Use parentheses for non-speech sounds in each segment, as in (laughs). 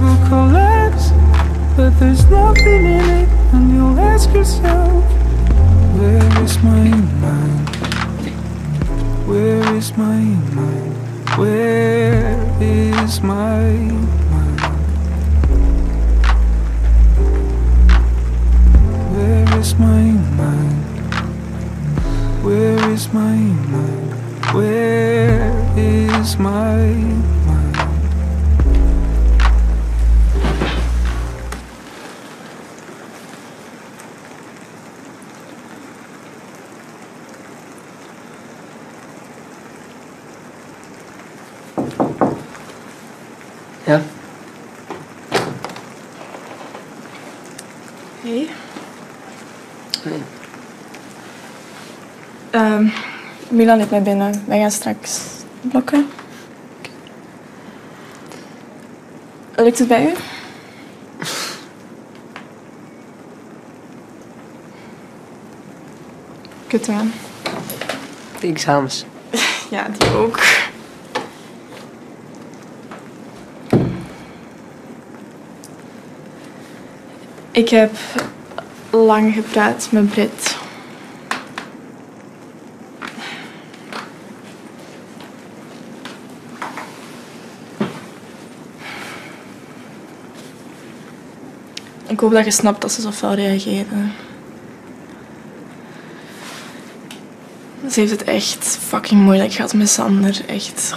Will collapse But there's nothing in it And you'll ask yourself Where is my mind? Where is my mind? Where is my mind? Where is my mind? Where is my mind? Where is my mind? Ja? Hey. Nee. Ehm, Milan heeft mij binnen. Wij gaan straks blokken. Lukt het bij u? (laughs) Kut aan. De examens. (laughs) Ja, die ook. Ik heb lang gepraat met Brit. Ik hoop dat je snapt dat ze zo fel reageren. Ze heeft het echt fucking moeilijk gehad met Sander. Echt.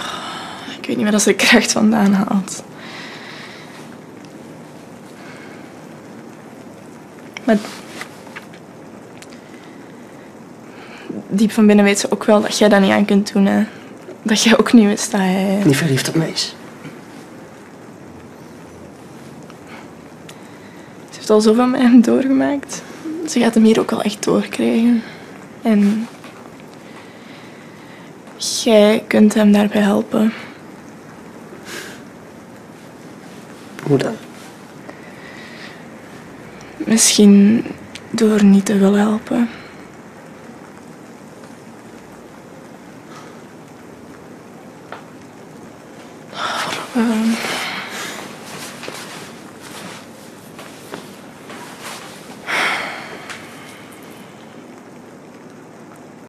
Ik weet niet waar dat ze de kracht vandaan haalt. Maar diep van binnen weet ze ook wel dat jij dat niet aan kunt doen. Hè. Dat jij ook niet wist dat hij... Niet verliefd op mij is. Ze heeft al zoveel met hem doorgemaakt. Ze gaat hem hier ook wel echt doorkrijgen. En jij kunt hem daarbij helpen. Hoe dan? Misschien door niet te willen helpen. Ehm,